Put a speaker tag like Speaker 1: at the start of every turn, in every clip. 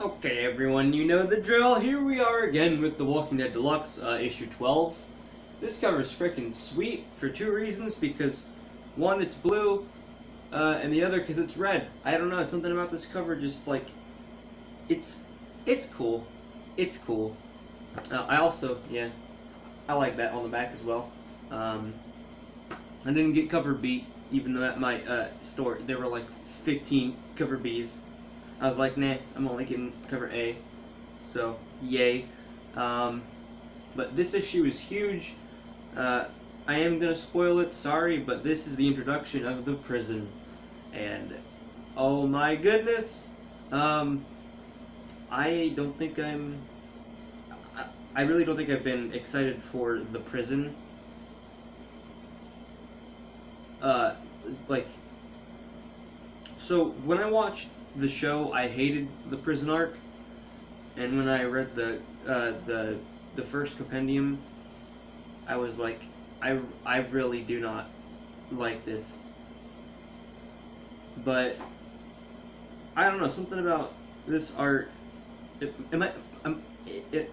Speaker 1: Okay, everyone, you know the drill. Here we are again with The Walking Dead Deluxe, uh, issue 12. This cover is freaking sweet for two reasons. Because, one, it's blue, uh, and the other, because it's red. I don't know, something about this cover just, like, it's, it's cool. It's cool. Uh, I also, yeah, I like that on the back as well. Um, I didn't get cover B, even though at my uh, store there were like 15 cover Bs. I was like, nah, I'm only getting cover A. So, yay. Um, but this issue is huge. Uh, I am going to spoil it, sorry, but this is the introduction of the prison. And, oh my goodness, um, I don't think I'm... I, really don't think I've been excited for the prison. Uh, like, so when I watched the show, I hated the prison arc, and when I read the uh, the the first compendium, I was like, I I really do not like this. But I don't know something about this art. It, it might um, it, it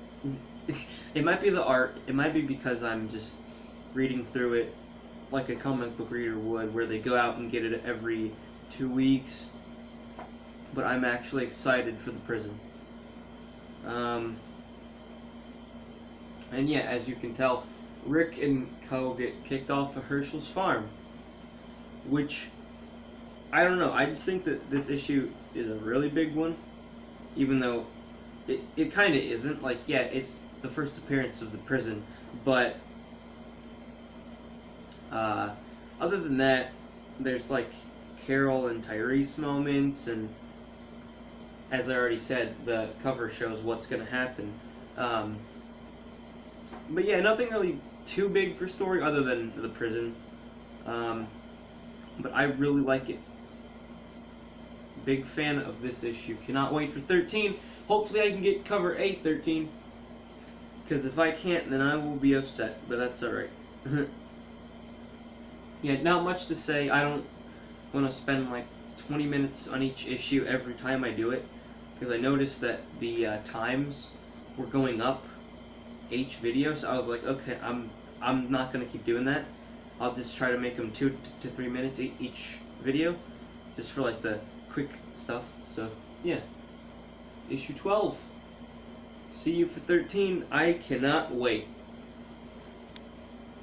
Speaker 1: it might be the art. It might be because I'm just reading through it like a comic book reader would, where they go out and get it every two weeks but I'm actually excited for the prison. Um, and yeah, as you can tell, Rick and Co. get kicked off of Hershel's farm, which I don't know. I just think that this issue is a really big one, even though it, it kind of isn't. Like, yeah, it's the first appearance of the prison, but uh, other than that, there's like Carol and Tyrese moments and as I already said, the cover shows what's going to happen. Um, but yeah, nothing really too big for story other than the prison. Um, but I really like it. Big fan of this issue. Cannot wait for 13. Hopefully I can get cover A 13. Because if I can't, then I will be upset. But that's alright. yeah, not much to say. I don't want to spend like 20 minutes on each issue every time I do it because I noticed that the uh, times were going up each video, so I was like, okay, I'm I'm not gonna keep doing that. I'll just try to make them two to three minutes each video, just for like the quick stuff. So yeah, issue 12. See you for 13. I cannot wait.